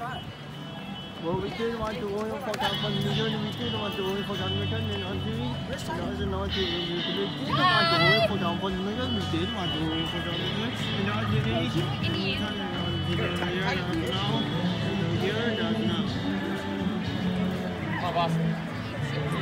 Well, we did want to oil for company we did want to oil for company million, on TV. to do it. we want to oil for company we did want to oil for company. And on TV, In the end. now, now, now. Bye.